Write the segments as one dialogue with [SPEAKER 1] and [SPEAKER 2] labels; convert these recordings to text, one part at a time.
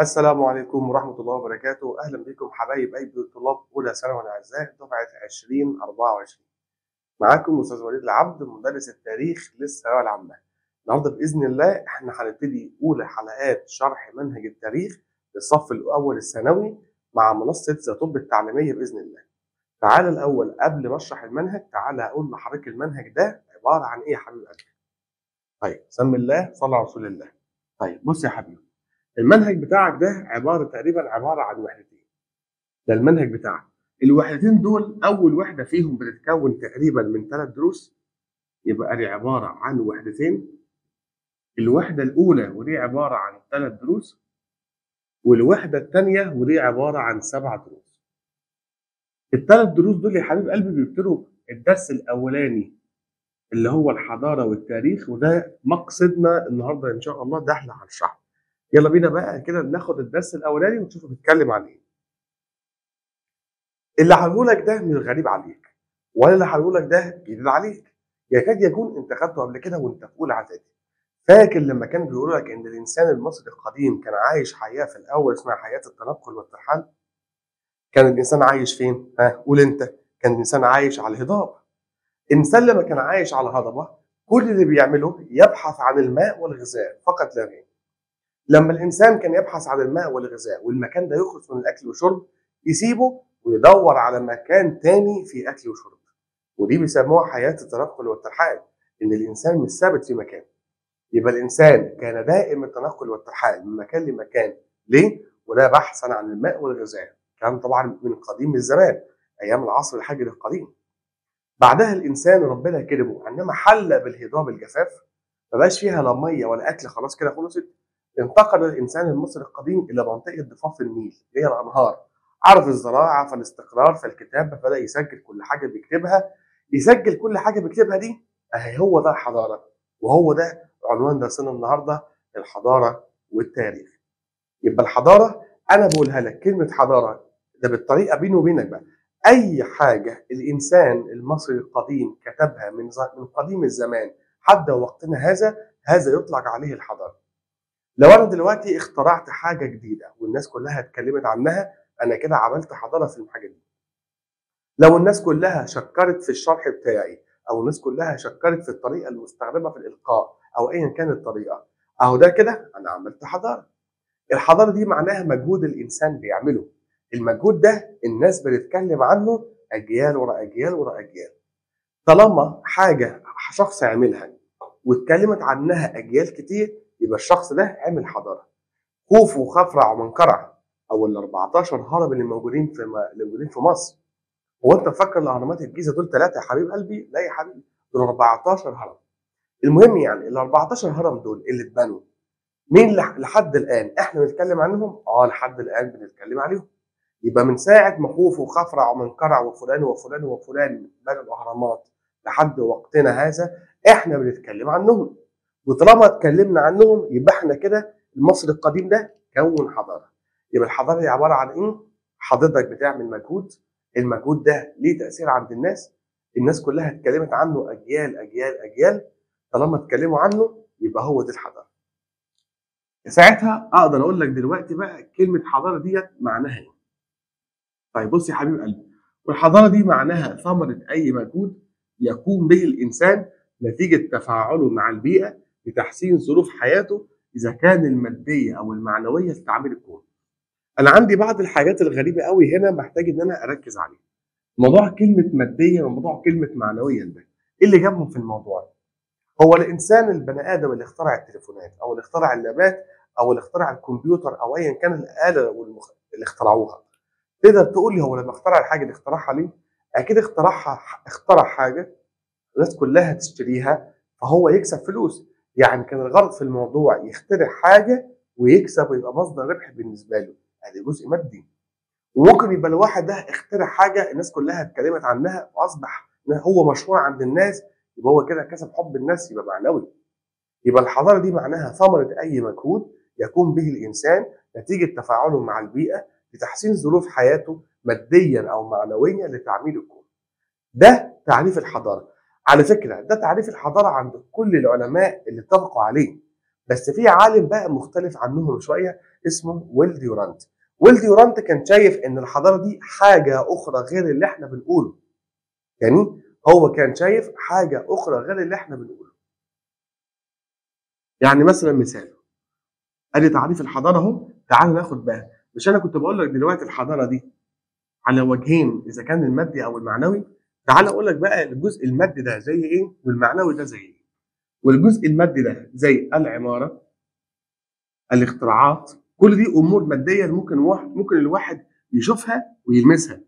[SPEAKER 1] السلام عليكم ورحمة الله وبركاته، أهلا بكم حبايب قلبي طلاب أولى ثانوي الأعزاء دفعة 2024. معاكم أستاذ وليد العبد مدرس التاريخ للثانوية العامة. النهارده بإذن الله إحنا هنبتدي أولى حلقات شرح منهج التاريخ للصف الأول الثانوي مع منصة زاتوب التعليمية بإذن الله. تعالى الأول قبل ما أشرح المنهج تعالى أقول لحضرتك المنهج ده عبارة عن إيه يا حبيب قلبي؟ طيب سمي الله صلى على رسول الله. طيب بص يا حبيبي المنهج بتاعك ده عبارة تقريبا عبارة عن وحدتين. ده المنهج بتاعك. الوحدتين دول أول وحدة فيهم بتتكون تقريبا من ثلاث دروس. يبقى دي عبارة عن وحدتين. الوحدة الأولى ودي عبارة عن ثلاث دروس. والوحدة الثانية ودي عبارة عن سبع دروس. الثلاث دروس دول يا حبيب قلبي بيبتدوا الدرس الأولاني اللي هو الحضارة والتاريخ وده مقصدنا النهارده إن شاء الله ده إحنا هنشرحه يلا بينا بقى كده ناخد الدرس الأولاني ونشوف بيتكلم عن إيه. اللي هقوله ده مش غريب عليك ولا اللي هقوله ده جديد عليك. يكاد يكون أنت خدته قبل كده وأنت في أولى إعدادي. فاكر لما كان بيقولوا لك إن الإنسان المصري القديم كان عايش حياة في الأول اسمها حياة التنقل والترحال؟ كان الإنسان عايش فين؟ ها قول أنت. كان الإنسان عايش على الهضاب. الإنسان لما كان عايش على هضبه كل اللي بيعمله يبحث عن الماء والغذاء فقط لا غير. لما الإنسان كان يبحث عن الماء والغذاء والمكان ده يخلص من الأكل والشرب يسيبه ويدور على مكان تاني في أكل وشرب. ودي بيسموها حياة التنقل والترحال إن الإنسان مش ثابت في مكان. يبقى الإنسان كان دائم التنقل والترحال من مكان لمكان. ليه؟ وده بحثا عن الماء والغذاء. كان طبعا من قديم الزمان أيام العصر الحجري القديم. بعدها الإنسان ربنا كرمه عندما حل بالهضاب الجفاف ما بقاش فيها لا مية ولا أكل خلاص كده خلصت. انتقل الإنسان المصري القديم إلى منطقة ضفاف النيل هي الأنهار. عرف الزراعة فالاستقرار فالكتابه بدأ يسجل كل حاجة بيكتبها. يسجل كل حاجة بيكتبها دي أهي هو ده الحضارة وهو ده عنوان درسنا النهارده الحضارة والتاريخ. يبقى الحضارة أنا بقولها لك كلمة حضارة ده بالطريقة بيني وبينك بقى. أي حاجة الإنسان المصري القديم كتبها من من قديم الزمان حتى وقتنا هذا هذا يطلق عليه الحضارة. لو أنا دلوقتي اخترعت حاجة جديدة والناس كلها اتكلمت عنها أنا كده عملت حضارة في الحاجة دي. لو الناس كلها شكرت في الشرح بتاعي أو الناس كلها شكرت في الطريقة المستخدمة في الإلقاء أو ايا كانت الطريقة أهو ده كده أنا عملت حضارة. الحضارة دي معناها مجهود الإنسان بيعمله. المجهود ده الناس بتتكلم عنه أجيال ورا أجيال ورا أجيال. طالما حاجة شخص عملها واتكلمت عنها أجيال كتير يبقى الشخص ده عمل حضارة. خوف وخفرع ومنقرع أو ال 14 هرم اللي موجودين في اللي موجودين في مصر. هو أنت مفكر الأهرامات الجيزة دول ثلاثة يا حبيب قلبي لا يا حبيبي. دول 14 هرم المهم يعني ال 14 هرم دول اللي اتبنوا. مين لحد الآن؟ إحنا بنتكلم عنهم؟ آه لحد الآن بنتكلم عليهم. يبقى من ساعة ما خوف وخفرع ومنقرع وفلان وفلان وفلان بنوا الأهرامات لحد وقتنا هذا إحنا بنتكلم عنهم. وطالما اتكلمنا عنهم يبقى إحنا كده المصري القديم ده كون حضارة. يبقى الحضارة دي عبارة عن إيه؟ حضرتك بتعمل مجهود المجهود ده ليه تأثير عند الناس؟ الناس كلها اتكلمت عنه أجيال أجيال أجيال. طالما اتكلموا عنه يبقى هو دي الحضارة. ساعتها أقدر أقول لك دلوقتي بقى كلمة حضارة ديت معناها إيه؟ طيب بص يا حبيب قلبي والحضارة دي معناها ثمرة أي مجهود يقوم به الإنسان نتيجة تفاعله مع البيئة لتحسين ظروف حياته إذا كان المادية أو المعنوية لتعمير الكون. أنا عندي بعض الحاجات الغريبة قوي هنا محتاج إن أنا أركز عليها. موضوع كلمة مادية وموضوع كلمة معنويا ده إيه اللي جابهم في الموضوع؟ هو الإنسان البني آدم اللي اخترع التليفونات أو اللي اخترع اللابات أو اللي اخترع الكمبيوتر أو ايا كان الآلة والمخ... اللي اخترعوها. تقدر تقول لي هو لما اخترع الحاجة اللي اخترعها ليه؟ أكيد اخترعها اخترع حاجة الناس كلها تشتريها فهو يكسب فلوس يعني كان الغرض في الموضوع يخترع حاجة ويكسب ويبقى مصدر ربح بالنسبة له. ادي جزء مادي. وممكن يبقى الواحد ده اخترع حاجة الناس كلها اتكلمت عنها وأصبح هو مشهور عند الناس يبقى هو كده كسب حب الناس يبقى معنوي. يبقى الحضارة دي معناها ثمرة أي مجهود يقوم به الإنسان نتيجة تفاعله مع البيئة لتحسين ظروف حياته ماديا أو معنويا لتعمير الكون. ده تعريف الحضارة. على فكرة ده تعريف الحضارة عند كل العلماء اللي اتفقوا عليه. بس في عالم بقى مختلف عنهم شوية اسمه ويل ديورانت. ويل ديورانت كان شايف إن الحضارة دي حاجة أخرى غير اللي إحنا بنقوله. يعني هو كان شايف حاجة أخرى غير اللي إحنا بنقوله. يعني مثلا مثال. ادي تعريف الحضارة أهو تعال ناخد بقى. مش أنا كنت بقول لك دلوقتي الحضارة دي على وجهين إذا كان المادي أو المعنوي تعال أقول لك بقى الجزء المادي ده زي إيه والمعنوي ده زي إيه. والجزء المادي ده زي العمارة الاختراعات كل دي أمور مادية ممكن واحد ممكن الواحد يشوفها ويلمسها.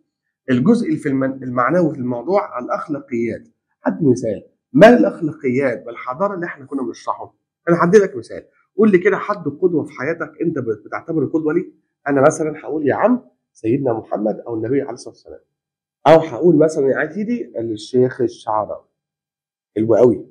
[SPEAKER 1] الجزء في المعنوي في الموضوع الأخلاقيات. هدي مثال. ما الأخلاقيات بالحضاره اللي إحنا كنا بنشرحه؟ أنا هدي لك مثال. قول لي كده حد قدوة في حياتك أنت بتعتبره قدوة ليك أنا مثلا هقول يا عم سيدنا محمد أو النبي عليه الصلاة والسلام. أو هقول مثلا يا سيدي الشيخ الشعراوي حلو قوي.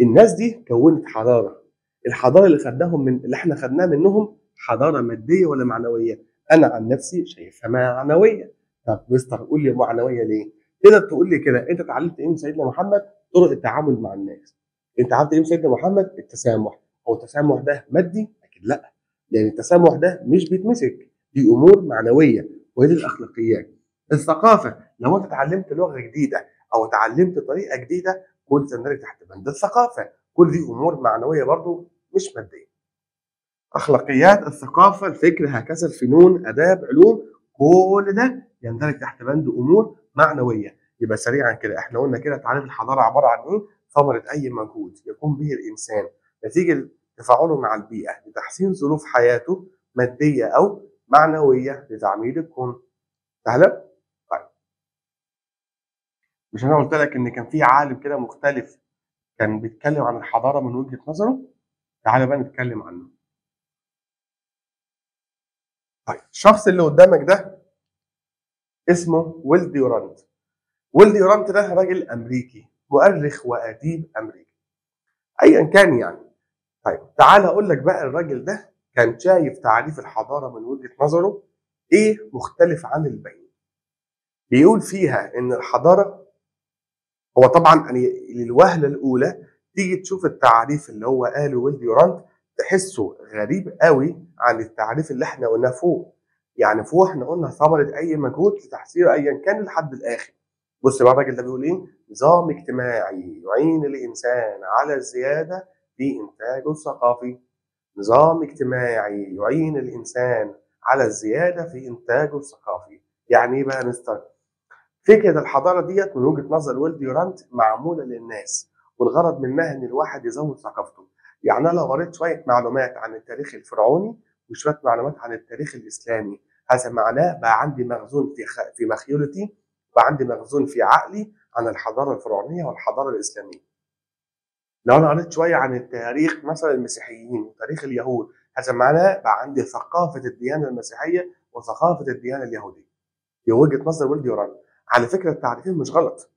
[SPEAKER 1] الناس دي كونت حضارة. الحضارة اللي خدناهم من اللي إحنا خدناها منهم حضارة مادية ولا معنوية؟ أنا عن نفسي شايفها معنوية. طب مستر قول لي معنوية ليه؟ تقدر تقول لي كده أنت اتعلمت إيه من سيدنا محمد؟ طرق التعامل مع الناس. أنت عرفت إيه من سيدنا محمد؟ التسامح. هو التسامح ده مادي؟ أكيد لأ. لأن التسامح ده مش بيتمسك دي امور معنوية وهي الأخلاقيات. الثقافة. لو أنت اتعلمت لغة جديدة أو اتعلمت طريقة جديدة كل تندرج تحت بند الثقافة. كل دي أمور معنوية برضو مش مادية. أخلاقيات الثقافة الفكر هكذا الفنون آداب علوم كل ده يندرج تحت بند أمور معنوية. يبقى سريعا كده إحنا قلنا كده تعريف الحضارة عبارة عن إيه؟ ثمرة أي مجهود يقوم به الإنسان. نتيجة تفاعله مع البيئة لتحسين ظروف حياته مادية أو معنوية لتعميد الكون. سهله مش أنا قلت لك إن كان في عالم كده مختلف كان بيتكلم عن الحضارة من وجهة نظره؟ تعالى بقى نتكلم عنه. طيب الشخص اللي قدامك ده اسمه ويل ديورانت ويل ديورانت ده راجل أمريكي مؤرخ وأديب أمريكي. ايا كان يعني. طيب تعال أقول لك بقى الراجل ده كان شايف تعريف الحضارة من وجهة نظره إيه مختلف عن الباقيين. بيقول فيها إن الحضارة هو طبعا يعني للوهلة الأولى تيجي تشوف التعريف اللي هو قاله ويل ديورانت تحسه غريب قوي عن التعريف اللي إحنا قلناه فوق. يعني فوق إحنا قلنا ثمرة أي مجهود لتحصيل ايا كان لحد الآخر. بص بقى الراجل ده بيقول إيه؟ نظام اجتماعي يعين الإنسان على الزيادة في إنتاجه الثقافي. نظام اجتماعي يعين الإنسان على الزيادة في إنتاجه الثقافي. يعني إيه بقى مستر؟ فكرة الحضارة ديت من وجهة نظر ويل ديورانت معمولة للناس والغرض منها إن الواحد يزود ثقافته. يعني أنا لو قريت شوية معلومات عن التاريخ الفرعوني وشوية معلومات عن التاريخ الإسلامي هذا معناه بقى عندي مخزون في خ... في مخيولتي بقى عندي مخزون في عقلي عن الحضارة الفرعونية والحضارة الإسلامية. لو أنا قريت شوية عن التاريخ مثلا المسيحيين وتاريخ اليهود هذا معناه بقى عندي ثقافة الديانة المسيحية وثقافة الديانة اليهودية. دي وجهة نظر ولدي وران على فكرة التعريفين مش غلط.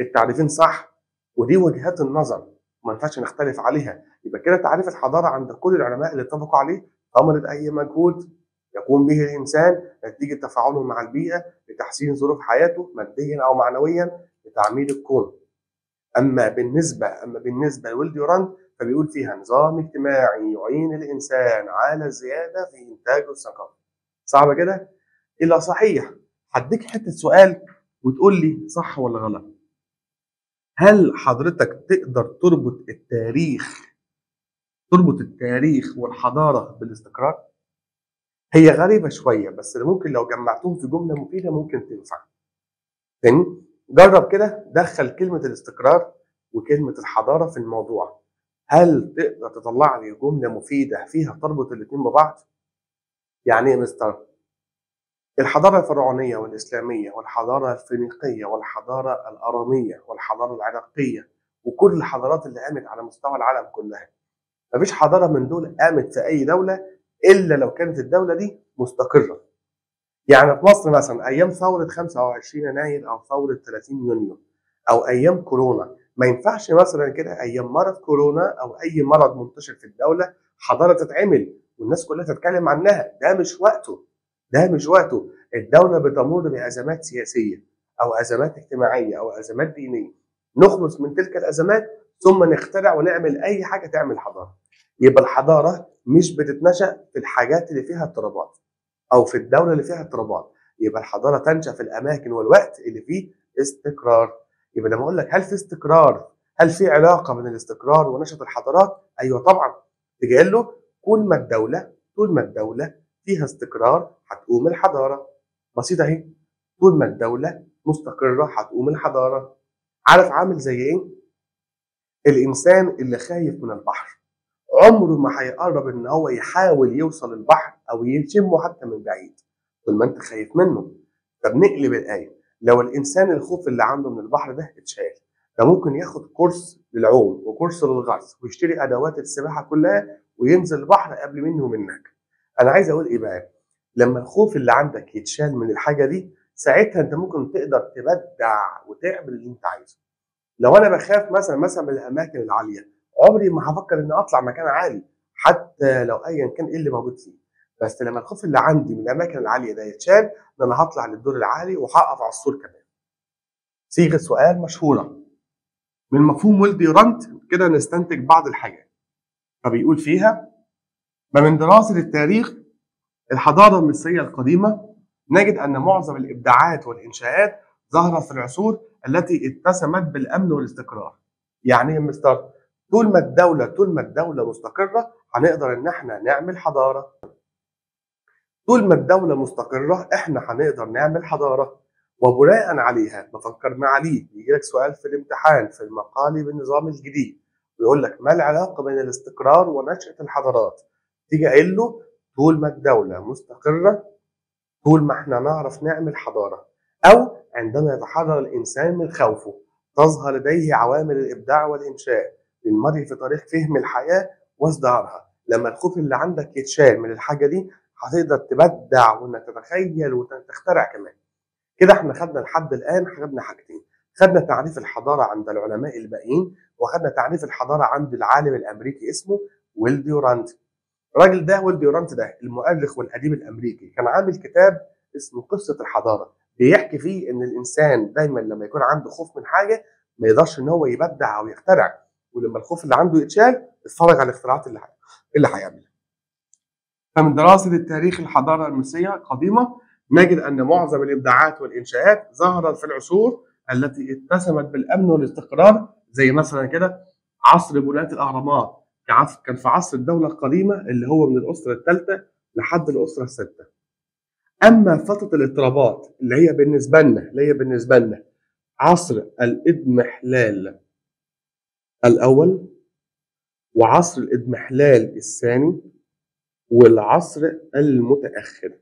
[SPEAKER 1] التعريفين صح ودي وجهات النظر ما ينفعش نختلف عليها. يبقى كده تعريف الحضارة عند كل العلماء اللي اتفقوا عليه ثمره اي مجهود يقوم به الإنسان نتيجة تفاعله مع البيئة لتحسين ظروف حياته ماديا أو معنويا لتعميد الكون. أما بالنسبة أما بالنسبة لولديورانت فبيقول فيها نظام اجتماعي يعين الإنسان على الزيادة في إنتاجه الثقافي. صعبة كده؟ إلا صحيح. هديك حتة سؤال وتقول لي صح ولا غلط هل حضرتك تقدر تربط التاريخ تربط التاريخ والحضارة بالاستقرار هي غريبة شوية بس ممكن لو جمعتهم في جملة مفيدة ممكن تنفع تاني جرب كده دخل كلمة الاستقرار وكلمة الحضارة في الموضوع هل تقدر تطلع لي جملة مفيدة فيها تربط الاتنين ببعض؟ يعني إيه مستر؟ الحضارة الفرعونية والإسلامية والحضارة الفينيقية والحضارة الأرامية والحضارة العراقية وكل الحضارات اللي قامت على مستوى العالم كلها. مفيش حضارة من دول قامت في أي دولة إلا لو كانت الدولة دي مستقرة. يعني في مصر مثلا أيام ثورة 25 يناير أو ثورة 30 يونيو أو أيام كورونا ما ينفعش مثلا كده أيام مرض كورونا أو أي مرض منتشر في الدولة حضارة تتعمل والناس كلها تتكلم عنها ده مش وقته. ده مش وقته. الدولة بتمر بأزمات سياسية أو أزمات اجتماعية أو أزمات دينية. نخلص من تلك الأزمات ثم نخترع ونعمل أي حاجة تعمل حضارة. يبقى الحضارة مش بتتنشأ في الحاجات اللي فيها اضطرابات أو في الدولة اللي فيها اضطرابات. يبقى الحضارة تنشأ في الأماكن والوقت اللي فيه استقرار. يبقى لما أقول لك هل في استقرار هل في علاقة بين الاستقرار ونشأة الحضارات؟ أيوه طبعا. قال له طول ما الدولة طول ما الدولة فيها استقرار هتقوم الحضارة. بسيطة أهي. طول ما الدولة مستقرة هتقوم الحضارة. عارف عامل زي إيه؟ الإنسان اللي خايف من البحر. عمره ما هيقرب إن هو يحاول يوصل البحر أو يشمه حتى من بعيد. طول ما أنت خايف منه. فبنقلب الآية. لو الإنسان الخوف اللي عنده من البحر ده اتشال ده ممكن ياخد كورس للعوم وكورس للغطس ويشتري أدوات السباحة كلها وينزل البحر قبل مني ومنك. أنا عايز أقول إيه بقى؟ لما الخوف اللي عندك يتشال من الحاجة دي ساعتها أنت ممكن تقدر تبدع وتعمل اللي أنت عايزه. لو أنا بخاف مثلا مثلا من الأماكن العالية عمري ما هفكر إني أطلع مكان عالي حتى لو ايا كان إيه اللي موجود فيه. بس لما الخوف اللي عندي من الأماكن العالية ده يتشال إن أنا هطلع للدور العالي وهقف على السور كمان. صيغة سؤال مشهورة. من مفهوم ولد يورانت كده نستنتج بعض الحاجات. فبيقول فيها ما من دراسة للتاريخ الحضارة المصرية القديمة نجد أن معظم الإبداعات والإنشاءات ظهرت في العصور التي اتسمت بالأمن والاستقرار. يعني إيه مستر طول ما الدولة طول ما الدولة مستقرة هنقدر إن إحنا نعمل حضارة. طول ما الدولة مستقرة إحنا هنقدر نعمل حضارة. وبناء عليها بفكر معاليك يجي لك سؤال في الامتحان في المقالي بالنظام الجديد ويقول لك ما العلاقة بين الاستقرار ونشأة الحضارات؟ تيجي قايل له طول ما الدولة مستقرة طول ما إحنا نعرف نعمل حضارة أو عندما يتحرر الإنسان من خوفه تظهر لديه عوامل الإبداع والإنشاء للمرء في طريق فهم الحياة وازدهارها. لما الخوف اللي عندك يتشال من الحاجة دي هتقدر تبدع وإنك تتخيل وتخترع كمان. كده إحنا خدنا لحد الآن خدنا حاجتين. خدنا تعريف الحضارة عند العلماء الباقيين وخدنا تعريف الحضارة عند العالم الأمريكي اسمه ويل ديورانت الراجل ده ويل ديورانت ده المؤرخ والاديب الأمريكي كان عامل كتاب اسمه قصة الحضارة. بيحكي فيه إن الإنسان دايما لما يكون عنده خوف من حاجة ما يقدرش إن هو يبدع أو يخترع ولما الخوف اللي عنده يتشال اتفرج على الاختراعات اللي اللي هيعملها. فمن دراسة التاريخ الحضارة المصريه القديمة نجد أن معظم الإبداعات والإنشاءات ظهرت في العصور التي اتسمت بالأمن والاستقرار زي مثلا كده عصر بناء الأهرامات. كان في عصر الدولة القديمة اللي هو من الأسرة الثالثة لحد الأسرة السادسه أما فترة الاضطرابات اللي هي بالنسبة لنا اللي هي بالنسبة لنا عصر الإضمحلال الأول وعصر الإضمحلال الثاني والعصر المتأخر.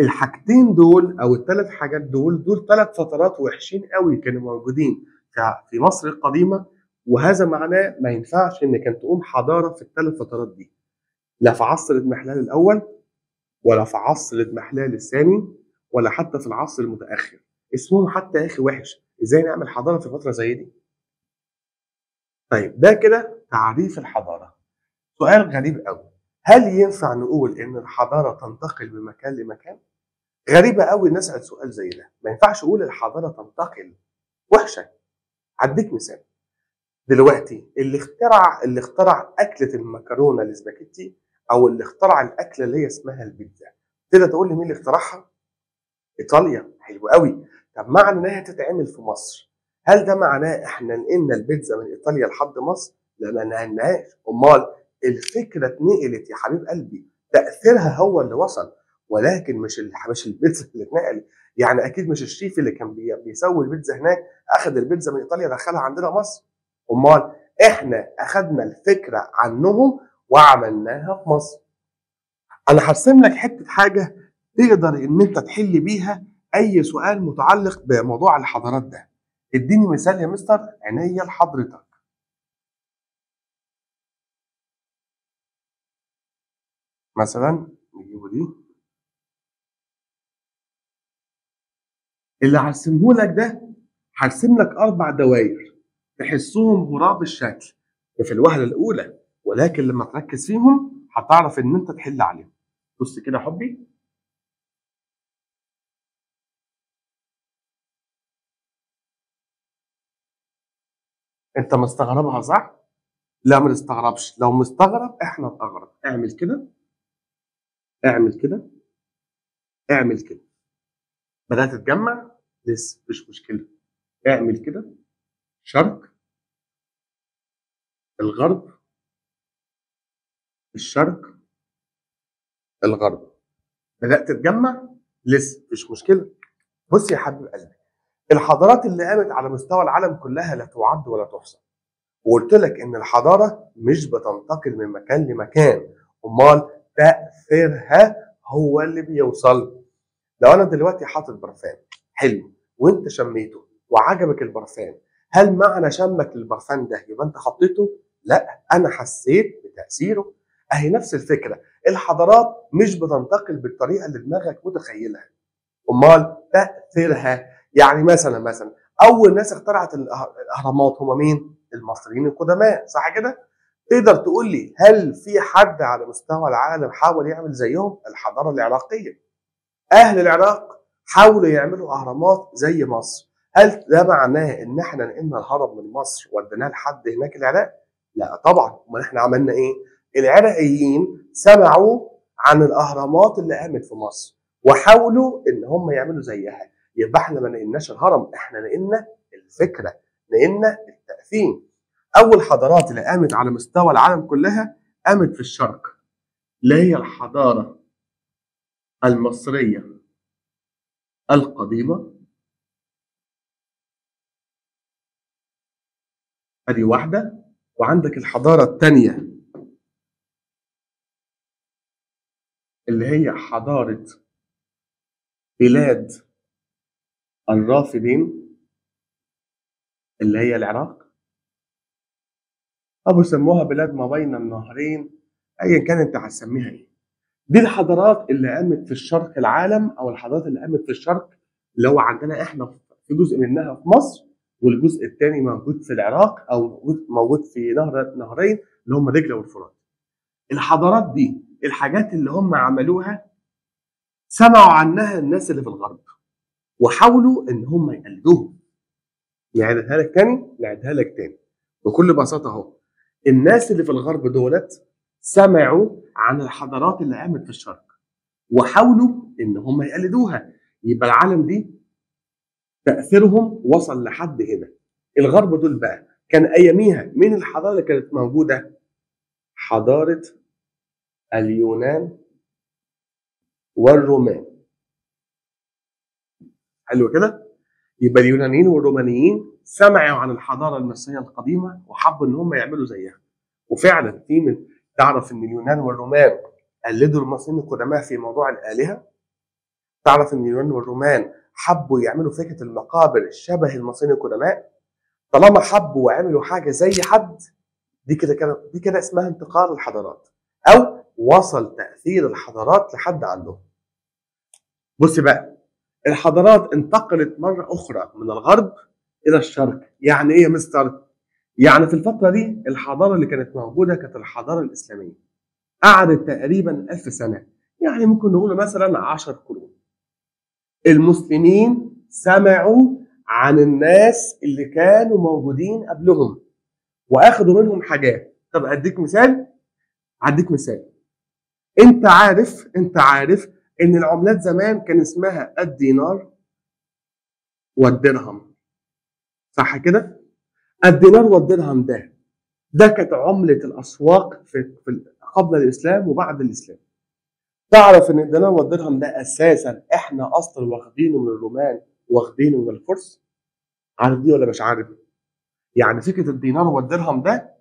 [SPEAKER 1] الحاجتين دول أو الثلاث حاجات دول دول ثلاث فترات وحشين قوي كانوا موجودين في مصر القديمة وهذا معناه ما ينفعش إن كان تقوم حضارة في الثلاث فترات دي. لا في عصر الاضمحلال الأول ولا في عصر الاضمحلال الثاني ولا حتى في العصر المتأخر. اسمهم حتى يا أخي وحش. إزاي نعمل حضارة في فترة زي دي؟ طيب ده كده تعريف الحضارة. سؤال غريب قوي هل ينفع نقول إن الحضارة تنتقل من مكان لمكان؟ غريبة قوي نسال سؤال زي ده. ما ينفعش أقول الحضارة تنتقل وحشة. هديك مثال. دلوقتي اللي اخترع اللي اخترع أكلة المكرونة الاسباجيتي أو اللي اخترع الأكلة اللي هي اسمها البيتزا. تقدر تقول لي مين اللي اخترعها؟ إيطاليا. حلو قوي. طب معنى إنها تتعمل في مصر؟ هل ده معناه إحنا نقلنا البيتزا من إيطاليا لحد مصر؟ لا ما نقلناهاش. أمال الفكرة اتنقلت يا حبيب قلبي. تأثيرها هو اللي وصل ولكن مش مش البيتزا اللي اتنقلت. يعني أكيد مش الشيف اللي كان بيسوي البيتزا هناك أخذ البيتزا من إيطاليا دخلها عندنا مصر. أمال إحنا اخذنا الفكرة عنهم وعملناها في مصر. أنا هرسم لك حتة حاجة تقدر إن أنت تحل بيها أي سؤال متعلق بموضوع الحضارات ده. إديني مثال يا مستر عينيا لحضرتك. مثلا نجيبه دي. اللي هرسمه لك ده هرسم لك أربع دوائر. تحسهم غراب الشكل. في الوهلة الأولى ولكن لما تركز فيهم هتعرف إن أنت تحل عليهم. بص كده يا حبي. أنت مستغربها صح؟ لا ما نستغربش. لو مستغرب إحنا نستغرب. اعمل كده. اعمل كده. اعمل كده. بدأت تتجمع؟ لسه مش مشكلة. اعمل كده. شرق الغرب الشرق الغرب. بدأت تتجمع؟ لسه مش مشكلة. بص يا حبيب قلبي الحضارات اللي قامت على مستوى العالم كلها لا تعد ولا تحصى. وقلت لك إن الحضارة مش بتنتقل من مكان لمكان. أمال تأثيرها هو اللي بيوصل. لو أنا دلوقتي حاطط برفان حلو وأنت شميته وعجبك البرفان هل معنى شمك للبرفان ده يبقى انت حطيته لا أنا حسيت بتأثيره. اهي نفس الفكرة. الحضارات مش بتنتقل بالطريقة اللي دماغك متخيلها. امال تأثيرها؟ يعني مثلا مثلا أول ناس اخترعت الأهرامات هم مين؟ المصريين القدماء صح كده؟ تقدر تقول لي هل في حد على مستوى العالم حاول يعمل زيهم؟ الحضارة العراقية. أهل العراق حاولوا يعملوا أهرامات زي مصر. هل ده معناه إن إحنا نقلنا الهرم من مصر وديناه لحد هناك العراق؟ لا طبعا. أمال إحنا عملنا إيه؟ العراقيين سمعوا عن الأهرامات اللي قامت في مصر وحاولوا إن هم يعملوا زيها. يبقى إحنا ما نقلناش الهرم إحنا نقلنا الفكرة نقلنا التأثير. أول حضارات اللي قامت على مستوى العالم كلها قامت في الشرق. اللي هي الحضارة المصرية القديمة ادي واحدة وعندك الحضارة الثانية اللي هي حضارة بلاد الرافدين اللي هي العراق. أو بيسموها بلاد ما بين النهرين أيا كان أنت هتسميها إيه. دي الحضارات اللي قامت في الشرق العالم أو الحضارات اللي قامت في الشرق هو عندنا إحنا في جزء منها في مصر والجزء الثاني موجود في العراق أو موجود في نهر نهرين اللي هم دجلة والفرات. الحضارات دي الحاجات اللي هم عملوها سمعوا عنها الناس اللي في الغرب وحاولوا إن هم يقلدوهم. نعيدها لك تاني نعيدها لك تاني. بكل بساطة أهو الناس اللي في الغرب دولت سمعوا عن الحضارات اللي قامت في الشرق وحاولوا إن هم يقلدوها. يبقى العالم دي تأثيرهم وصل لحد هنا. الغرب دول بقى كان أياميها مين الحضارة اللي كانت موجودة؟ حضارة اليونان والرومان. حلو كده؟ يبقى اليونانيين والرومانيين سمعوا عن الحضارة المصريه القديمة وحبوا إن هم يعملوا زيها. وفعلا في من تعرف إن اليونان والرومان قلدوا المصريين القدماء في موضوع الآلهة؟ تعرف إن اليونان والرومان حبوا يعملوا فكرة المقابر شبه المصريين القدماء. طالما حبوا وعملوا حاجة زي حد دي كده كده دي كده اسمها انتقال الحضارات أو وصل تأثير الحضارات لحد عندهم. بص بقى الحضارات انتقلت مرة أخرى من الغرب إلى الشرق. يعني إيه يا مستر؟ يعني في الفترة دي الحضارة اللي كانت موجودة كانت الحضارة الإسلامية. قعدت تقريبا ألف سنة. يعني ممكن نقول مثلا عشر قرون. المسلمين سمعوا عن الناس اللي كانوا موجودين قبلهم واخدوا منهم حاجات. طب اديك مثال. هديك مثال. انت عارف انت عارف ان العملات زمان كان اسمها الدينار والدرهم. صح كده؟ الدينار والدرهم ده ده كانت عملة الأسواق في, قبل الإسلام وبعد الإسلام. تعرف إن الدينار والدرهم ده أساسا إحنا أصلا واخدينه من الرومان واخدينه من الفرس عارف دي ولا مش عارف. يعني فكرة الدينار والدرهم ده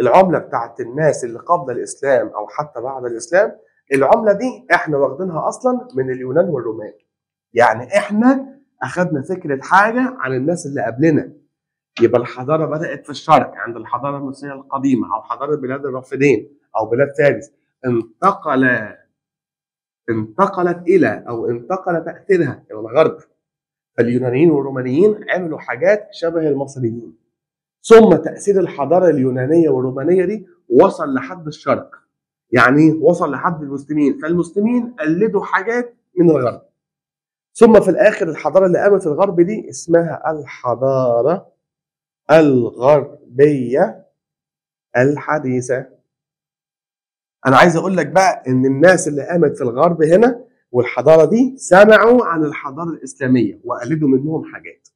[SPEAKER 1] العملة بتاعت الناس اللي قبل الإسلام أو حتى بعد الإسلام العملة دي إحنا واخدينها أصلا من اليونان والرومان. يعني إحنا أخدنا فكرة حاجة عن الناس اللي قبلنا. يبقى الحضارة بدأت في الشرق عند الحضارة المصرية القديمة أو حضارة بلاد الرافدين أو بلاد فارس. انتقل انتقلت إلى أو انتقل تأثيرها إلى الغرب فاليونانيين والرومانيين عملوا حاجات شبه المصريين. ثم تأثير الحضارة اليونانية والرومانية دي وصل لحد الشرق. يعني وصل لحد المسلمين. فالمسلمين قلدوا حاجات من الغرب. ثم في الآخر الحضارة اللي قامت الغرب دي اسمها الحضارة الغربية الحديثة. أنا عايز أقول لك بقى إن الناس اللي قامت في الغرب هنا والحضارة دي سمعوا عن الحضارة الإسلامية وقلدوا منهم حاجات.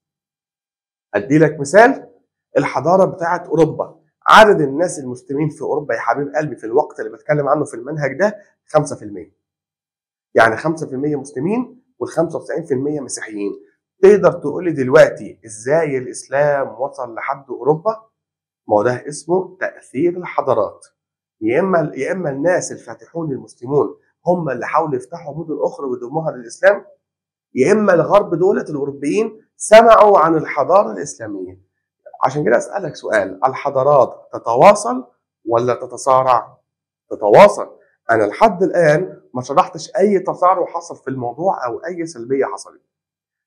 [SPEAKER 1] أدي لك مثال الحضارة بتاعت أوروبا. عدد الناس المسلمين في أوروبا يا حبيب قلبي في الوقت اللي بتكلم عنه في المنهج ده 5% يعني 5% مسلمين وال 95% مسيحيين. تقدر تقول لي دلوقتي إزاي الإسلام وصل لحد أوروبا؟ ما هو ده اسمه تأثير الحضارات. يا إما يا إما الناس الفاتحون المسلمون هم اللي حاولوا يفتحوا مدن أخرى ويضموها للاسلام يا إما الغرب دولة الأوروبيين سمعوا عن الحضارة الإسلامية. عشان كده أسألك سؤال الحضارات تتواصل ولا تتصارع؟ تتواصل. أنا لحد الآن ما شرحتش أي تصارع حصل في الموضوع أو أي سلبية حصلت.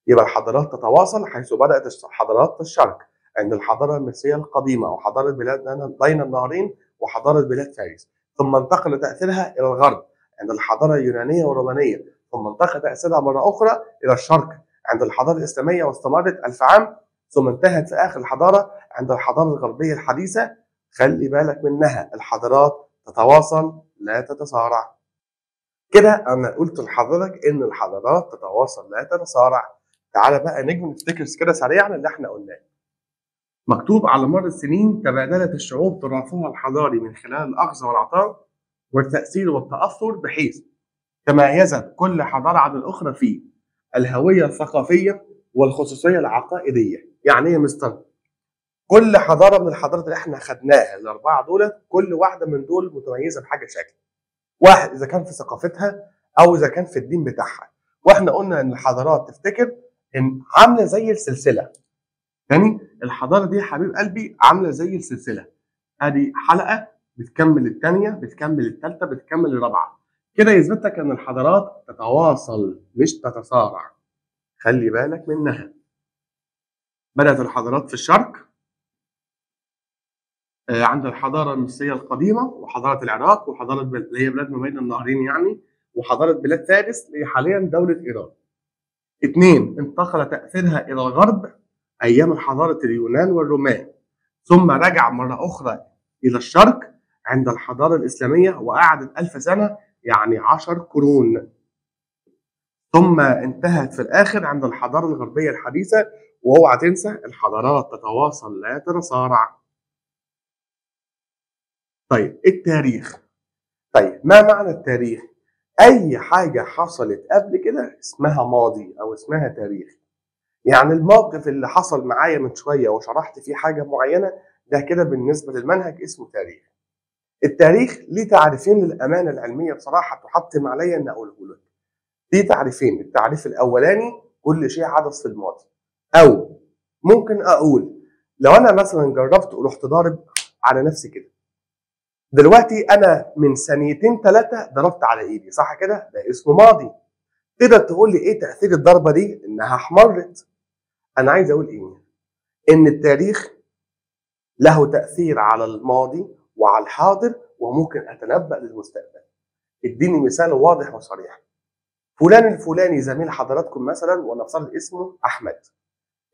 [SPEAKER 1] يبقى الحضارات تتواصل حيث بدأت حضارات الشرق عند الحضارة المصريه القديمة وحضاره بلاد بين النهرين وحضارة بلاد فارس. ثم انتقل تأثيرها إلى الغرب عند الحضارة اليونانية والرومانية. ثم انتقل تأثيرها مرة أخرى إلى الشرق عند الحضارة الإسلامية واستمرت ألف عام ثم انتهت في آخر الحضارة عند الحضارة الغربية الحديثة. خلي بالك منها الحضارات تتواصل لا تتصارع كده أنا قلت لحضرتك إن الحضارات تتواصل لا تتصارع تعالى بقى نجم نفتكر كده سريعا اللي إحنا قلناه. مكتوب على مر السنين تبادلت الشعوب تراثها الحضاري من خلال الأخذ والعطاء والتأثير والتأثر بحيث تميزت كل حضارة عن الأخرى في الهوية الثقافية والخصوصية العقائدية. يعني يا مستر؟ كل حضارة من الحضارات اللي إحنا خدناها الأربعة دول كل واحدة من دول متميزة بحاجة شكل. واحد إذا كان في ثقافتها أو إذا كان في الدين بتاعها. وإحنا قلنا إن الحضارات تفتكر إن عاملة زي السلسلة. تاني الحضارة دي يا حبيب قلبي عاملة زي السلسلة. أدي حلقة بتكمل الثانية بتكمل الثالثه بتكمل الرابعة. كده يثبت لك إن الحضارات تتواصل مش تتصارع. خلي بالك منها. بدأت الحضارات في الشرق. عند الحضارة المصرية القديمة وحضارة العراق وحضارة اللي هي بلاد ما بين النهرين يعني وحضارة بلاد فارس اللي حاليا دولة إيران. اثنين انتقل تأثيرها إلى الغرب. أيام حضارة اليونان والرومان ثم رجع مرة أخرى إلى الشرق عند الحضارة الإسلامية وقعدت ألف سنة يعني عشر قرون. ثم انتهت في الآخر عند الحضارة الغربية الحديثة وأوعى تنسى الحضارات تتواصل لا تتصارع. طيب التاريخ؟ طيب ما معنى التاريخ؟ أي حاجة حصلت قبل كده اسمها ماضي أو اسمها تاريخ. يعني الموقف اللي حصل معايا من شوية وشرحت فيه حاجة معينة ده كده بالنسبة للمنهج اسمه تاريخ. التاريخ ليه تعريفين للأمانة العلمية بصراحة تحتم عليا ان أقوله لك. ليه تعريفين؟ التعريف الأولاني كل شيء حدث في الماضي. أو ممكن أقول لو أنا مثلا جربت ورحت ضارب على نفسي كده. دلوقتي أنا من ثانيتين ثلاثة ضربت على إيدي صح كده؟ ده اسمه ماضي. تقدر تقول لي إيه تأثير الضربة دي؟ إنها احمرت. أنا عايز أقول إيه؟ إن التاريخ له تأثير على الماضي وعلى الحاضر وممكن أتنبأ للمستقبل. إديني مثال واضح وصريح. فلان الفلاني زميل حضراتكم مثلا ونفترض اسمه أحمد.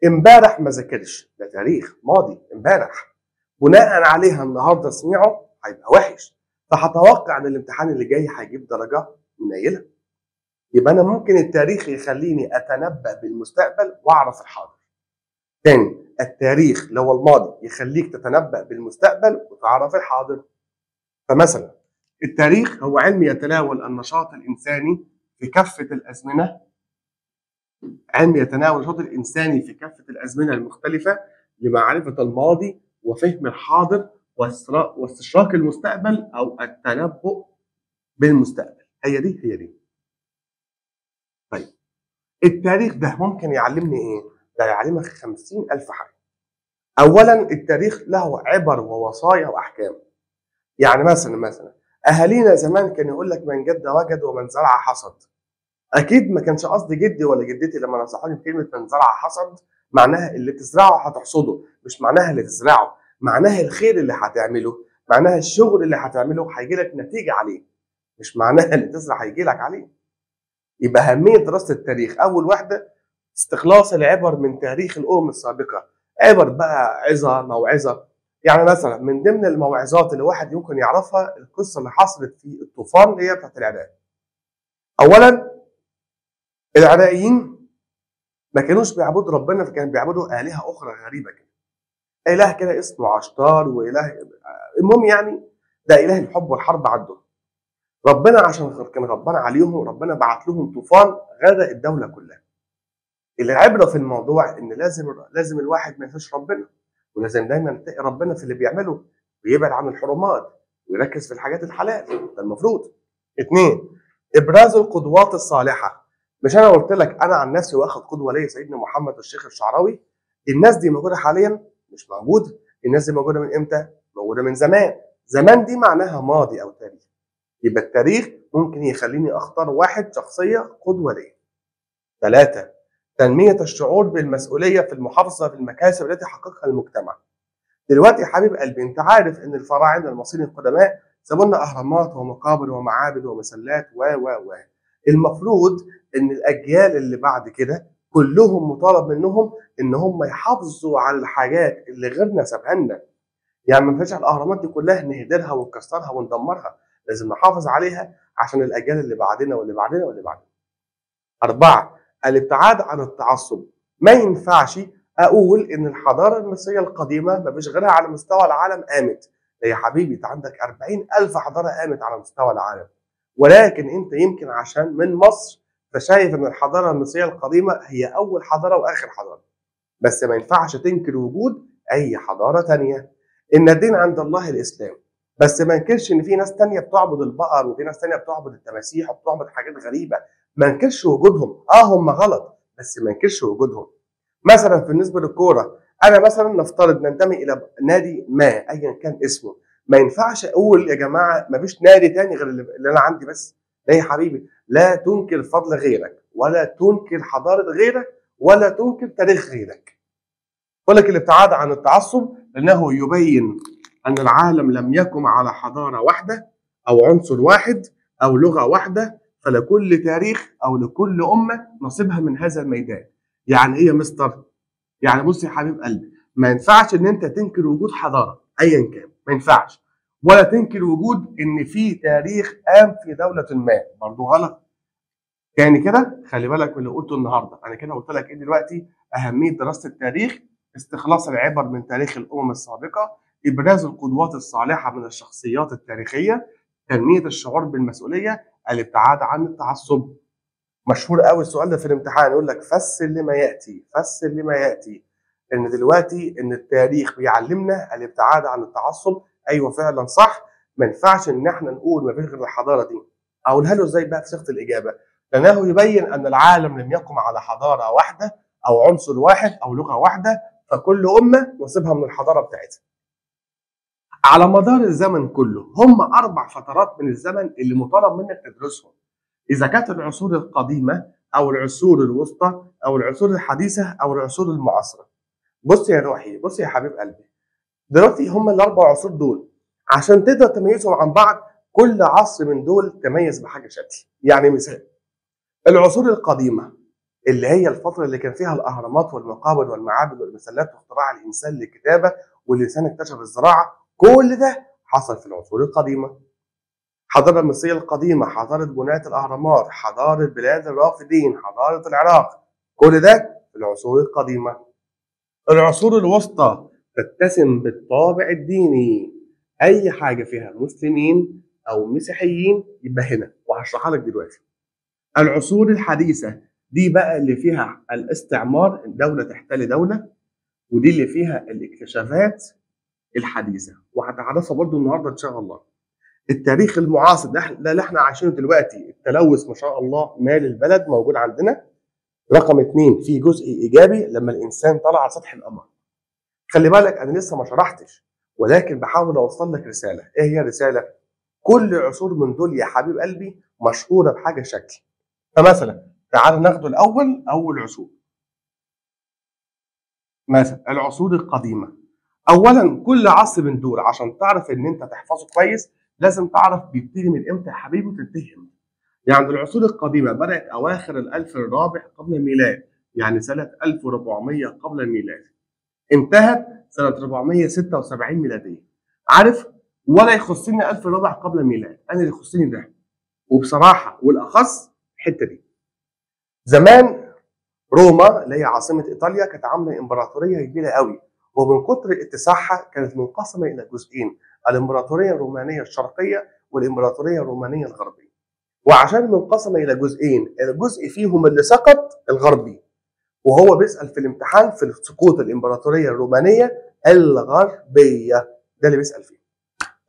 [SPEAKER 1] إمبارح ما ذاكرش. ده تاريخ ماضي إمبارح. بناء عليها النهارده سمعه هيبقى وحش. فهتوقع إن الامتحان اللي جاي هيجيب درجة منيله يبقى أنا ممكن التاريخ يخليني أتنبأ بالمستقبل وأعرف الحاضر. تاني التاريخ هو الماضي يخليك تتنبأ بالمستقبل وتعرف الحاضر. فمثلا التاريخ هو علم يتناول النشاط الإنساني في كافة الأزمنة. علم يتناول النشاط الإنساني في كافة الأزمنة المختلفة لمعرفة الماضي وفهم الحاضر واستشراق المستقبل أو التنبؤ بالمستقبل. هي دي هي دي. طيب. التاريخ ده ممكن يعلمني إيه؟ ده يعلمك خمسين ألف حاجة. أولا التاريخ له عبر ووصايا وأحكام. يعني مثلا مثلا أهالينا زمان كان يقول لك من جد وجد ومن زرع حصد. أكيد ما كانش قصدي جدي ولا جدتي لما نصحوني بكلمة من زرع حصد معناها اللي تزرعه هتحصده مش معناها اللي تزرعه. معناها الخير اللي هتعمله معناها الشغل اللي هتعمله هيجي لك نتيجة عليه مش معناها اللي تزرع هيجي لك عليه. يبقى أهمية دراسة التاريخ أول واحدة استخلاص العبر من تاريخ الأمم السابقة عبر بقى عظة موعظة يعني مثلا من ضمن الموعظات اللي الواحد يمكن يعرفها القصة اللي حصلت في الطوفان اللي هي بتاعت العراق. اولا العراقيين ما كانوش بيعبدوا ربنا فكانوا بيعبدوا آلهة أخرى غريبة كده. إله كده اسمه عشتار وإله المهم يعني ده إله الحب والحرب عندهم. ربنا عشان كان غضبان عليهم ربنا بعت لهم طوفان غرق الدولة كلها. العبره في الموضوع إن لازم لازم الواحد ما ينساش ربنا ولازم دايما يتقي ربنا في اللي بيعمله ويبعد عن الحرمات ويركز في الحاجات الحلال. ده المفروض. اثنين إبراز القدوات الصالحة. مش أنا قلت لك أنا عن نفسي واخد قدوة ليا سيدنا محمد والشيخ الشعراوي؟ الناس دي موجودة حاليا؟ مش موجودة. الناس دي موجودة من إمتى؟ موجودة من زمان. زمان دي معناها ماضي أو تاريخ. يبقى التاريخ ممكن يخليني أختار واحد شخصية قدوة ليا. ثلاثة تنمية الشعور بالمسؤولية في المحافظة بالمكاسب التي حققها المجتمع. دلوقتي يا حبيب قلبي أنت عارف إن الفراعنة المصريين القدماء سابوا لنا أهرامات ومقابر ومعابد ومسلات و و و. المفروض إن الأجيال اللي بعد كده كلهم مطالب منهم إن هم يحافظوا على الحاجات اللي غيرنا سابها لنا يعني ما ينفعش الأهرامات دي كلها نهدرها ونكسرها وندمرها. لازم نحافظ عليها عشان الأجيال اللي بعدنا واللي بعدنا واللي بعدنا. أربعة الابتعاد عن التعصب. ما ينفعش أقول إن الحضارة المصرية القديمة ما فيش غيرها على مستوى العالم قامت يا حبيبي؟ أنت عندك 40 ألف حضارة قامت على مستوى العالم. ولكن أنت يمكن عشان من مصر فشايف إن الحضارة المصرية القديمة هي أول حضارة وآخر حضارة. بس ما ينفعش تنكر وجود أي حضارة تانية. إن الدين عند الله الإسلام. بس ما انكرش ان في ناس تانية بتعبد البقر وفي ناس تانية بتعبد التماسيح وبتعبد حاجات غريبة. ما انكرش وجودهم. آه هم غلط بس ما انكرش وجودهم. مثلا بالنسبة للكورة أنا مثلا نفترض ننتمي إلى نادي ما ايا كان اسمه. ما ينفعش أقول يا جماعة ما فيش نادي تاني غير اللي أنا عندي بس. لا يا حبيبي لا تنكر فضل غيرك ولا تنكر حضارة غيرك ولا تنكر تاريخ غيرك. لك الابتعاد عن التعصب لأنه يبين أن العالم لم يقم على حضارة واحدة أو عنصر واحد أو لغة واحدة فلكل تاريخ أو لكل أمة نصيبها من هذا الميدان. يعني إيه يا مستر؟ يعني بص يا حبيب قلبي ما ينفعش إن أنت تنكر وجود حضارة ايا كان ما ينفعش. ولا تنكر وجود إن في تاريخ قام في دولة ما برضه غلط. يعني كده؟ خلي بالك من اللي قلته النهارده. أنا كده قلت لك إيه دلوقتي؟ أهمية دراسة التاريخ استخلاص العبر من تاريخ الأمم السابقة إبراز القدوات الصالحة من الشخصيات التاريخية تنمية الشعور بالمسؤولية الابتعاد عن التعصب. مشهور قوي السؤال ده في الامتحان يقول لك فسر لما يأتي فسر لما يأتي. إن دلوقتي إن التاريخ بيعلمنا الابتعاد عن التعصب أيوه فعلا صح. ما ينفعش إن إحنا نقول ما فيش غير الحضارة دي. أقولها له إزاي بقى في صيغة الإجابة؟ لأنه يبين أن العالم لم يقم على حضارة واحدة أو عنصر واحد أو لغة واحدة فكل أمة نصيبها من الحضارة بتاعتها. على مدار الزمن كله هم أربع فترات من الزمن اللي مطالب منك تدرسهم. إذا كانت العصور القديمة أو العصور الوسطى أو العصور الحديثة أو العصور المعاصرة. بص يا روحي بص يا حبيب قلبي. دلوقتي هم الأربع عصور دول عشان تقدر تميزهم عن بعض كل عصر من دول تميز بحاجة شكل يعني مثال. العصور القديمة اللي هي الفترة اللي كان فيها الأهرامات والمقابر والمعابد والمسلات واختراع الإنسان للكتابه والإنسان اكتشف الزراعة كل ده حصل في العصور القديمة. الحضاره المصريه القديمة حضارة بناة الأهرامات حضارة بلاد الرافدين حضارة العراق كل ده في العصور القديمة. العصور الوسطى تتسم بالطابع الديني. أي حاجة فيها مسلمين أو مسيحيين يبقى هنا وهشرحها لك دلوقتي. العصور الحديثة دي بقى اللي فيها الاستعمار الدولة تحتل دولة ودي اللي فيها الاكتشافات الحديثة. وهتعرفها برضو النهارده إن شاء الله. التاريخ المعاصر ده اللي إحنا عايشينه دلوقتي. التلوث ما شاء الله مال البلد موجود عندنا. رقم اثنين في جزء إيجابي لما الإنسان طلع على سطح القمر. خلي بالك أنا لسه ما شرحتش ولكن بحاول أوصل لك رسالة. إيه هي الرسالة؟ كل عصور من دول يا حبيب قلبي مشهورة بحاجة شكل. فمثلا تعال ناخده الأول أول عصور. مثلا العصور القديمة. اولا كل عصر من دول عشان تعرف إن أنت تحفظه كويس لازم تعرف بيبتدي من إمتى يا حبيبي وتنتهي يعني العصور القديمة بدأت أواخر الألف الرابع قبل الميلاد يعني سنة 1400 قبل الميلاد. انتهت سنة 476 ميلادية. عارف ولا يخصني 1000 ربع قبل الميلاد أنا اللي يخصني ده. وبصراحة والأخص الحتة دي. زمان روما اللي هي عاصمة إيطاليا كانت عاملة إمبراطورية كبيرة قوي. ومن كتر اتساعها كانت منقسمة إلى جزئين الإمبراطورية الرومانية الشرقية والإمبراطورية الرومانية الغربية. وعشان منقسمه إلى جزئين الجزء فيهم اللي سقط الغربي وهو بيسأل في الامتحان في سقوط الإمبراطورية الرومانية الغربية. ده اللي بيسأل فيه.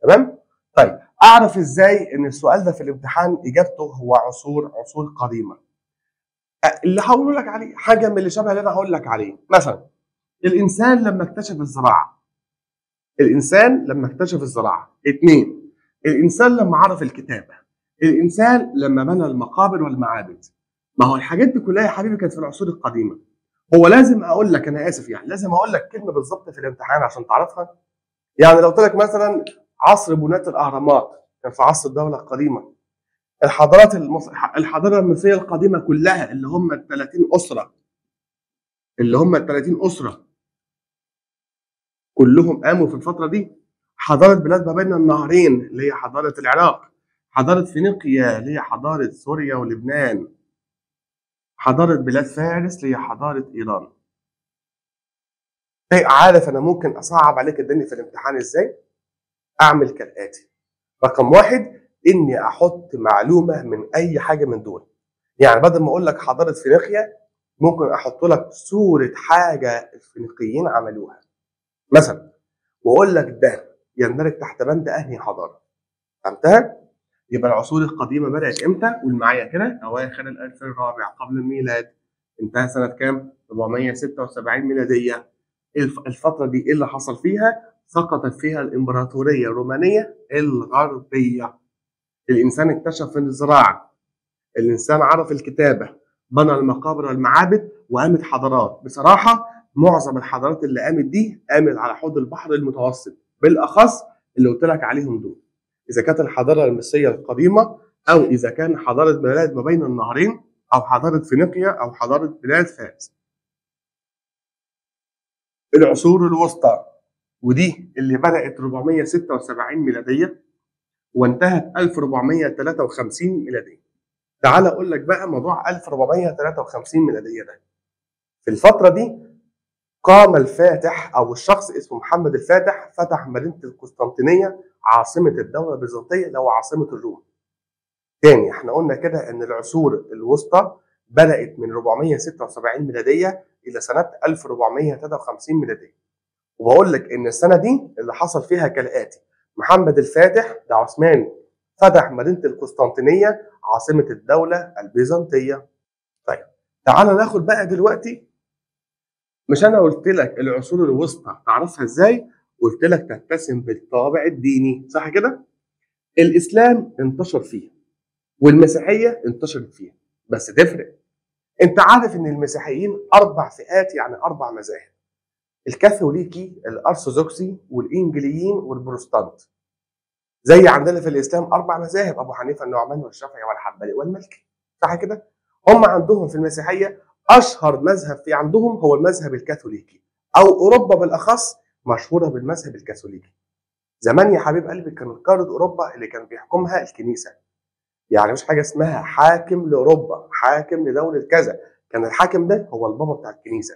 [SPEAKER 1] تمام؟ طيب أعرف إزاي إن السؤال ده في الامتحان إجابته هو عصور عصور قديمة. أ- اللي هقول لك عليه حاجة من اللي شبه اللي أنا هقول لك عليه. مثلا الإنسان لما اكتشف الزراعة. الإنسان لما اكتشف الزراعة. اثنين الإنسان لما عرف الكتابة. الإنسان لما بنى المقابر والمعابد. ما هو الحاجات دي كلها يا حبيبي كانت في العصور القديمة. هو لازم أقول لك أنا آسف يعني لازم أقول لك كلمة بالظبط في الامتحان عشان تعرفها. يعني لو قلت لك مثلا عصر بناة الأهرامات كان في عصر الدولة القديمه الحضارات المص... الحضارة المصرية القديمة كلها اللي هم ال 30 أسرة اللي هم ال 30 أسرة. كلهم قاموا في الفترة دي. حضارة بلاد ما بين النهرين اللي هي حضارة العراق. حضارة فينيقيا اللي هي حضارة سوريا ولبنان. حضارة بلاد فارس اللي هي حضارة إيران. إيه عارف أنا ممكن أصعب عليك الدنيا في الامتحان إزاي؟ أعمل كالآتي. رقم واحد إني أحط معلومة من أي حاجة من دول. يعني بدل ما أقول لك حضارة فينيقيا ممكن أحط لك صورة حاجة الفينيقيين عملوها. مثلا وأقول لك ده يندرج تحت بند أنهي حضارة. فهمتها؟ يبقى العصور القديمة بدأت إمتى؟ قول معايا كده. أواخر الألف الرابع قبل الميلاد. انتهى سنة كام؟ 476 ميلادية. الف- الفترة دي إيه اللي حصل فيها؟ سقطت فيها الإمبراطورية الرومانية الغربية. الإنسان اكتشف الزراعة. الإنسان عرف الكتابة. بنى المقابر والمعابد وقامت حضارات. بصراحة معظم الحضارات اللي قامت دي قامت على حوض البحر المتوسط بالأخص اللي قلت لك عليهم دول. إذا كانت الحضارة المصرية القديمة أو إذا كان حضارة بلاد ما بين النهرين أو حضارة فينيقيا أو حضارة بلاد فارس. العصور الوسطى ودي اللي بدأت 476 ميلادية وانتهت 1453 ميلادية. تعال أقول لك بقى موضوع 1453 ميلاديه ده في الفترة دي قام الفاتح أو الشخص اسمه محمد الفاتح فتح مدينة القسطنطينية عاصمة الدولة البيزنطية اللي هو عاصمة الروم. تاني إحنا قلنا كده إن العصور الوسطى بدأت من 476 ميلاديه إلى سنة 1453 ميلاديه. وبقول لك إن السنة دي اللي حصل فيها كالآتي محمد الفاتح ده عثماني فتح مدينه القسطنطينية عاصمة الدولة البيزنطية. طيب تعال ناخد بقى دلوقتي مش أنا قلت لك العصور الوسطى تعرفها إزاي؟ قلت لك تتسم بالطابع الديني صح كده؟ الإسلام انتشر فيها والمسيحية انتشرت فيها بس تفرق أنت عارف إن المسيحيين أربع فئات يعني أربع مذاهب الكاثوليكي الأرثوذكسي والإنجليين والبروتستانت زي عندنا في الإسلام أربع مذاهب أبو حنيفة النعماني والشافعي والحنبلي والمالكي صح كده؟ هم عندهم في المسيحية أشهر مذهب في عندهم هو المذهب الكاثوليكي أو أوروبا بالأخص مشهورة بالمذهب الكاثوليكي. زمان يا حبيب قلبي كانت قاره أوروبا اللي كان بيحكمها الكنيسة. يعني مش حاجة اسمها حاكم لأوروبا حاكم لدولة كذا. كان الحاكم ده هو البابا بتاع الكنيسة.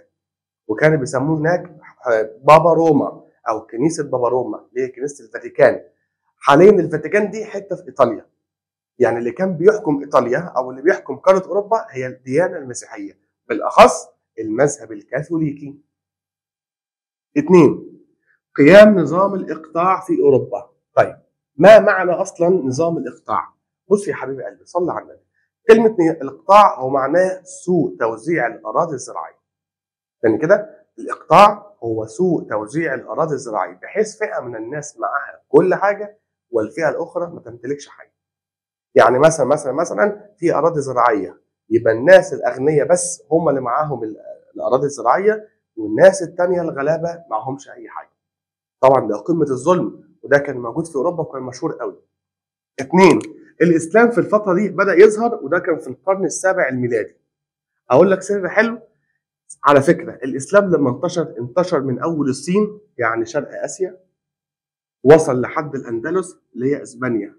[SPEAKER 1] وكانوا بيسموه هناك بابا روما أو كنيسة بابا روما اللي هي كنيسة الفاتيكان. حاليا الفاتيكان دي حتة في إيطاليا يعني اللي كان بيحكم إيطاليا أو اللي بيحكم قارة أوروبا هي الديانة المسيحية بالأخص المذهب الكاثوليكي. اثنين قيام نظام الإقطاع في أوروبا. طيب ما معنى أصلا نظام الإقطاع؟ بص يا حبيبي قلبي صلى على النبي. كلمة الإقطاع هو معناه سوء توزيع الأراضي الزراعية. يعني كده الإقطاع هو سوء توزيع الأراضي الزراعية بحيث فئة من الناس معاها كل حاجة والفئة الأخرى ما تمتلكش حاجة. يعني مثلا مثلا مثلا في أراضي زراعية يبقى الناس الأغنياء بس هم اللي معاهم ال- الأراضي الزراعية والناس التانية الغلابة معهمش أي حاجة. طبعا ده قمة الظلم وده كان موجود في أوروبا وكان مشهور قوي. اثنين الإسلام في الفترة دي بدأ يظهر وده كان في القرن السابع الميلادي. أقول لك سر حلو على فكرة الإسلام لما انتشر انتشر من أول الصين يعني شرق آسيا وصل لحد الأندلس اللي هي إسبانيا.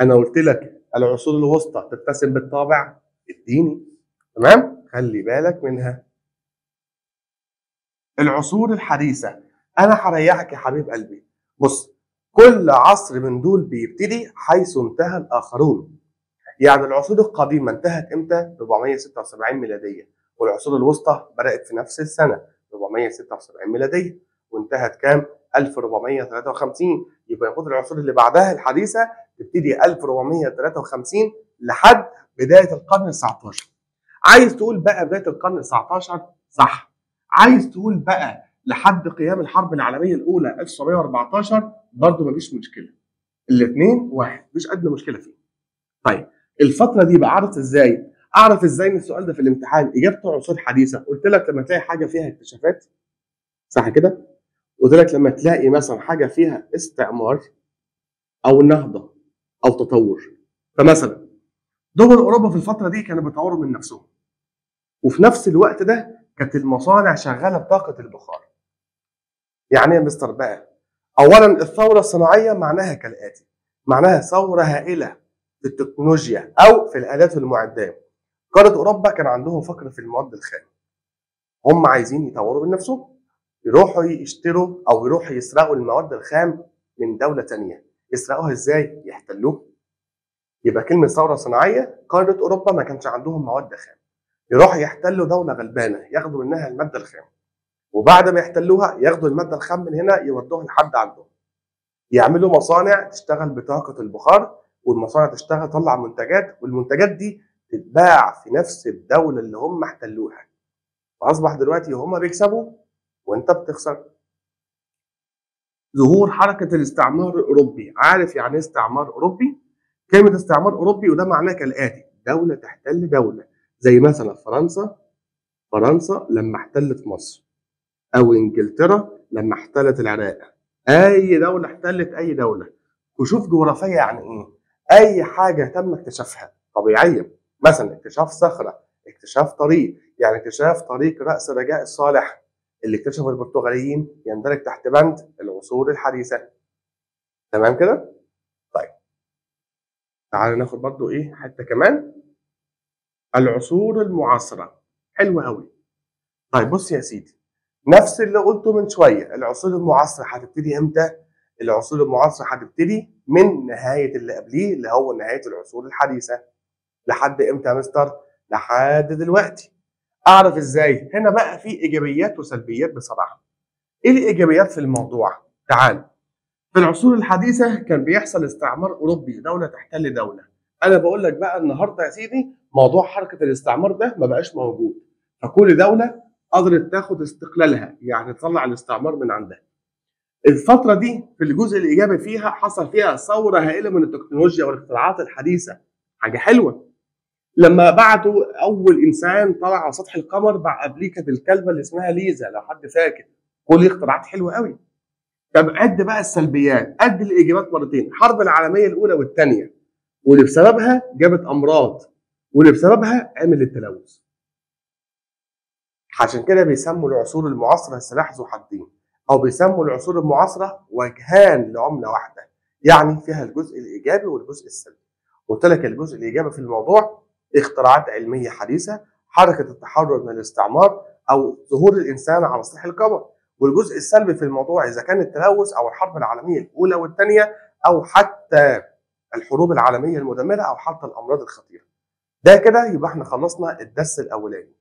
[SPEAKER 1] أنا قلت لك العصور الوسطى تتسم بالطابع الديني تمام؟ خلي بالك منها. العصور الحديثة أنا هريحك يا حبيب قلبي. بص كل عصر من دول بيبتدي حيث انتهى الآخرون. يعني العصور القديمة انتهت إمتى؟ 476 ميلادية. والعصور الوسطى بدأت في نفس السنة 476 ميلادية. وانتهت كام؟ 1453 يبقى المفروض العصور اللي بعدها الحديثة تبتدي 1453 لحد بداية القرن ال 19 عايز تقول بقى بداية القرن ال 19 صح. عايز تقول بقى لحد قيام الحرب العالمية الأولى 1914 برضه مفيش مشكلة. الاثنين واحد مفيش أدنى مشكلة فيه. طيب الفترة دي بقى اعرف إزاي؟ أعرف إزاي إن السؤال ده في الامتحان؟ إجابته عصور حديثة. قلت لك لما تلاقي حاجة فيها اكتشافات؟ صح كده؟ قلت لك لما تلاقي مثلا حاجة فيها استعمار أو نهضة أو تطور. فمثلا دول أوروبا في الفترة دي كانوا بيطوروا من نفسهم. وفي نفس الوقت ده كانت المصانع شغالة بطاقة البخار. يعني إيه مستر بقى اولا الثورة الصناعية معناها كالآتي معناها ثورة هائلة في التكنولوجيا أو في الآلات والمعدات قارة أوروبا كان عندهم فقر في المواد الخام. هم عايزين يطوروا من نفسهم. يروحوا يشتروا أو يروحوا يسرقوا المواد الخام من دولة تانية. يسرقوها إزاي؟ يحتلوها. يبقى كلمة ثورة صناعية قارة أوروبا ما كانش عندهم مواد خام. يروحوا يحتلوا دولة غلبانة ياخدوا منها المادة الخام. وبعد ما يحتلوها ياخدوا المادة الخام من هنا يودوها لحد عندهم. يعملوا مصانع تشتغل بطاقة البخار والمصانع تشتغل تطلع منتجات والمنتجات دي تتباع في نفس الدولة اللي هم احتلوها. فأصبح دلوقتي هم بيكسبوا وانت بتخسر. ظهور حركة الاستعمار الأوروبي. عارف يعني إيه استعمار أوروبي؟ كلمة استعمار أوروبي وده معناه كالآتي. دولة تحتل دولة. زي مثلا فرنسا. فرنسا لما احتلت مصر. أو إنجلترا لما احتلت العراق. أي دولة احتلت أي دولة. وشوف جغرافية يعني إيه. أي حاجة تم اكتشافها طبيعيا. مثلا اكتشاف صخرة. اكتشاف طريق. يعني اكتشاف طريق رأس رجاء الصالح. اللي اكتشفه البرتغاليين يندرج تحت بند العصور الحديثة. تمام كده؟ طيب. تعالوا ناخد برضو إيه حتة كمان. العصور المعاصرة. حلوة قوي طيب بص يا سيدي. نفس اللي قلته من شوية. العصور المعاصرة هتبتدي إمتى؟ العصور المعاصرة هتبتدي من نهاية اللي قبليه اللي هو نهاية العصور الحديثة. لحد إمتى يا مستر؟ لحد دلوقتي. أعرف إزاي؟ هنا بقى في إيجابيات وسلبيات بصراحة. إيه الإيجابيات في الموضوع؟ تعال. في العصور الحديثة كان بيحصل استعمار أوروبي دولة تحتل دوله أنا بقول لك بقى النهارده يا سيدي موضوع حركة الاستعمار ده ما بقاش موجود. فكل دولة قدرت تاخد استقلالها يعني تطلع الاستعمار من عندها. الفترة دي في الجزء الإيجابي فيها حصل فيها ثورة هائلة من التكنولوجيا والاختراعات الحديثة. حاجة حلوة. لما بعتوا أول إنسان طلع على سطح القمر بقى قبليه الكلبه اللي اسمها ليزا. لو حد فاكر. كل اختراعات حلوة قوي طب عد بقى السلبيات. قد الإيجابيات مرتين. الحرب العالمية الأولى والثانيه واللي بسببها جابت أمراض. واللي بسببها عمل التلوث. عشان كده بيسموا العصور المعاصرة سلاح ذو حدين. أو بيسموا العصور المعاصرة وجهان لعملة واحدة. يعني فيها الجزء الإيجابي والجزء السلبي. قلت لك الجزء الإيجابي في الموضوع اختراعات علمية حديثة حركة التحرر من الاستعمار أو ظهور الإنسان على سطح القمر. والجزء السلبي في الموضوع إذا كان التلوث أو الحرب العالمية الأولى والثانيه أو حتى الحروب العالمية المدمرة أو حتى الأمراض الخطيرة. ده كده يبقى إحنا خلصنا الدرس الأولاني.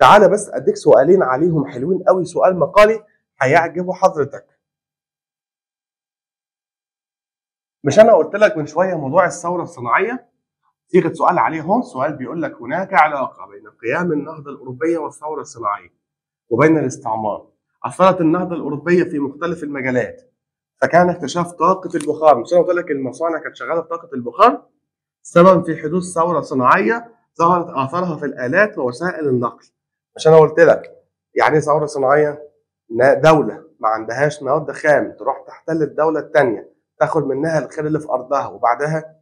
[SPEAKER 1] تعالى بس أديك سؤالين عليهم حلوين قوي. سؤال مقالي هيعجبوا حضرتك. مش أنا قلت لك من شوية موضوع الثورة الصناعية؟ صيغه سؤال عليه اهو سؤال بيقول لك هناك علاقة بين قيام النهضة الأوروبية والثورة الصناعية وبين الاستعمار. اثرت النهضة الأوروبية في مختلف المجالات فكان اكتشاف طاقة البخار. مش أنا قلت لك المصانع كانت شغالة بطاقة البخار؟ سبب في حدوث ثورة صناعية ظهرت آثارها في الآلات ووسائل النقل. مش أنا قلت لك يعني إيه ثورة صناعية؟ دولة ما عندهاش مواد خام تروح تحتل الدولة الثانية تاخد منها الخير اللي في أرضها وبعدها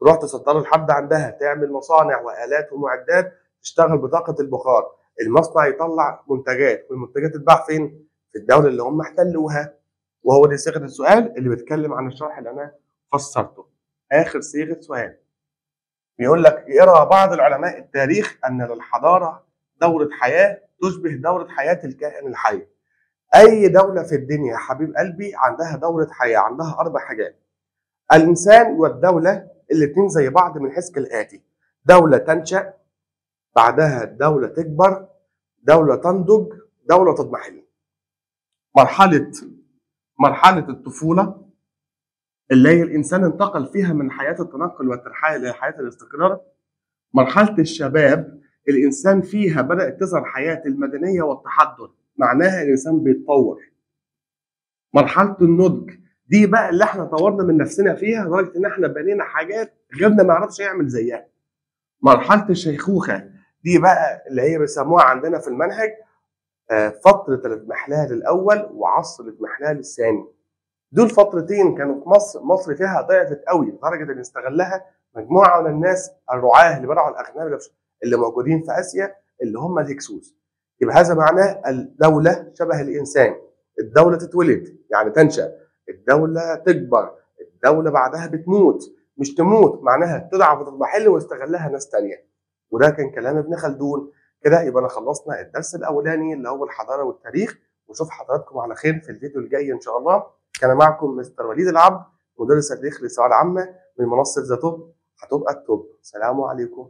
[SPEAKER 1] تروح تسطره لحد عندها تعمل مصانع وآلات ومعدات تشتغل بطاقة البخار. المصنع يطلع منتجات والمنتجات تتباع فين؟ في الدولة اللي هم احتلوها. وهو دي صيغة السؤال اللي بيتكلم عن الشرح اللي أنا فسرته. آخر صيغة سؤال. بيقول لك يرى بعض العلماء التاريخ أن للحضارة دورة حياة تشبه دورة حياة الكائن الحي. أي دولة في الدنيا يا حبيب قلبي عندها دورة حياة عندها أربع حاجات. الإنسان والدولة الاثنين زي بعض من حيث كالآتي. دولة تنشأ بعدها دولة تكبر دولة تنضج دولة تضمحل. مرحلة مرحلة الطفولة اللي هي الإنسان انتقل فيها من حياة التنقل والترحال إلى حياة الاستقرار. مرحلة الشباب الإنسان فيها بدأت تظهر حياة المدنية والتحضر معناها الإنسان بيتطور. مرحلة النضج دي بقى اللي إحنا طورنا من نفسنا فيها لدرجة إن إحنا بنينا حاجات غيرنا ما يعرفش يعمل زيها. مرحلة الشيخوخة دي بقى اللي هي بيسموها عندنا في المنهج آه، فترة الاضمحلال الأول وعصر الاضمحلال الثاني. دول فترتين كانوا في مصر مصر فيها ضعفت قوي لدرجة إن استغلها مجموعة من الناس الرعاة اللي برعوا الاغنام اللي موجودين في آسيا اللي هم الهكسوس. يبقى هذا معناه الدولة شبه الإنسان. الدولة تتولد يعني تنشأ. الدولة تكبر الدولة بعدها بتموت مش تموت معناها تضعف وتضمحل ويستغلها ناس تانية. وده كان كلام ابن خلدون. كده يبقى أنا خلصنا الدرس الأولاني اللي هو الحضارة والتاريخ. واشوف حضراتكم على خير في الفيديو الجاي إن شاء الله. كان معكم مستر وليد العبد مدرس التاريخ للثانوية العامة من منصة زاتوب. هتبقى التوب. سلام عليكم.